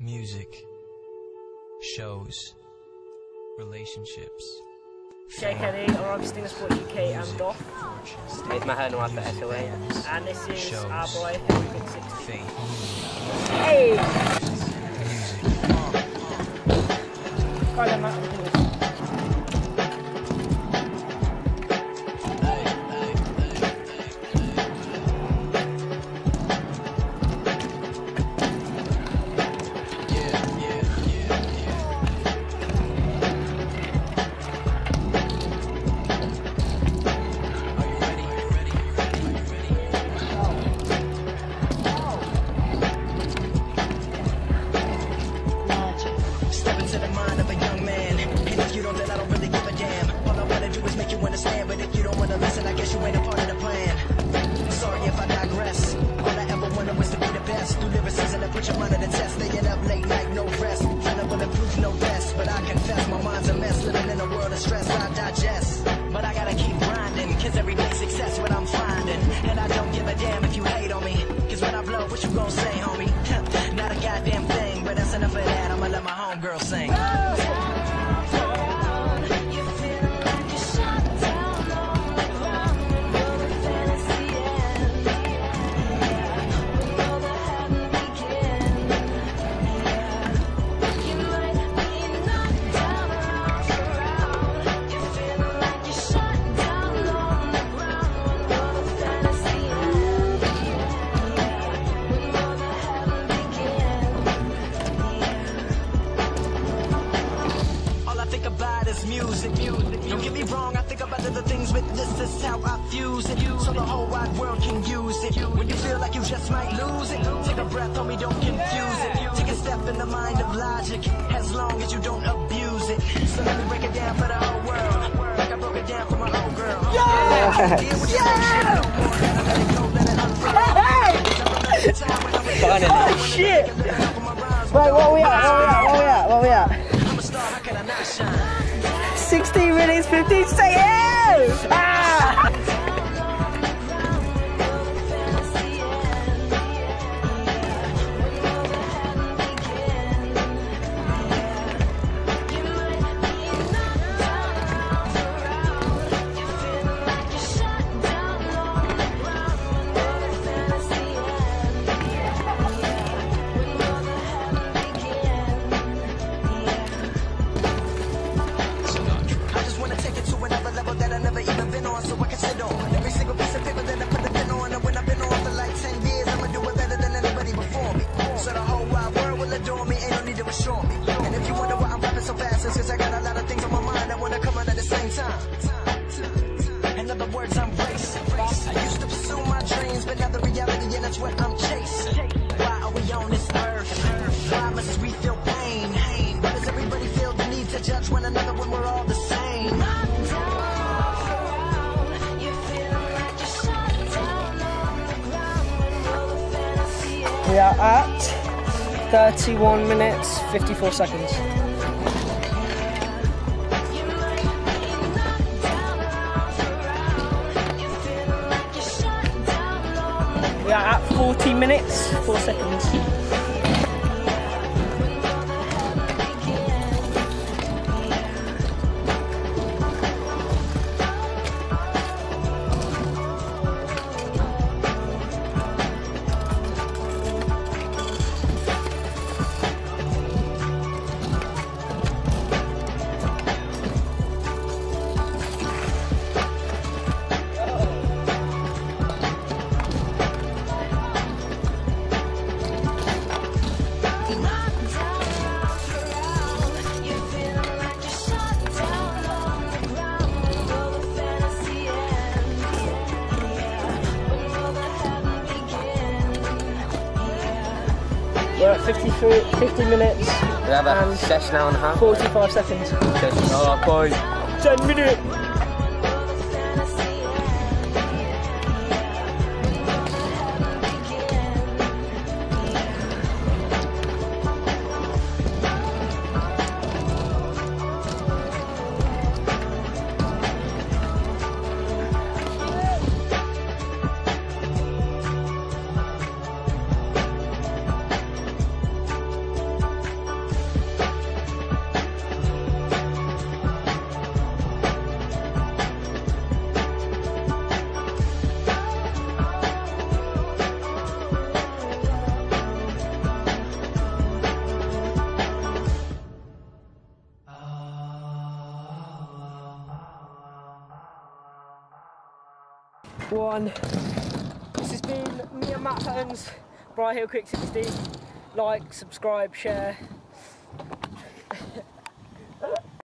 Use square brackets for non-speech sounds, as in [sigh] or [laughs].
music, shows, relationships. Jay Kenny, or I'm Stinger Sport UK and Doff. It's my hand one for SOA. And this is Shows. our boy, Henry 60. Hey! music, Can't let guess you ain't a part of the plan. Sorry if I digress. All I ever wanted was to be the best. Through lyricism and put your mind to the test. Staying up late night, no rest. Trying to bulletproof, no vest. But I confess, my mind's a mess. Living in a world of stress, I digest. But I gotta keep grinding. Cause every day success, what I'm finding. And I don't give a damn if you hate on me. Cause when I blow, what you gon' say, homie? [laughs] Not a goddamn thing, but that's enough of that. I'ma let my homegirl sing. Music. Don't get me wrong, I think about other things, but this is how I fuse it. So the whole wide world can use it. When you feel like you just might lose it, take a breath, homie, don't confuse it. Take a step in the mind of logic, as long as you don't abuse it. So let me break it down for the whole world, like I broke it down for my old girl. Yeah! Deal with your bullshit no more. Let it go, let it unfold. Time when I was Finally. Oh, shit! Right, Right, what we at? What we at? What we at? What we at? 16 minutes, 15 seconds! Ah! Words, I'm racing. I used to pursue my dreams, but now the reality, and that's what I'm chasing. Why are we on this earth? Why must we feel pain? Why does everybody feel the need to judge one another when we're all the same? We are at 31 minutes, 54 seconds. 40 minutes, 4 seconds. At 53, 50 minutes, We have a And- session hour and a half. 45 seconds. Session. Oh, boy. 10 minutes! One. This has been me and Matt Hearns, Briar Hill Quick 60. Like, subscribe, share.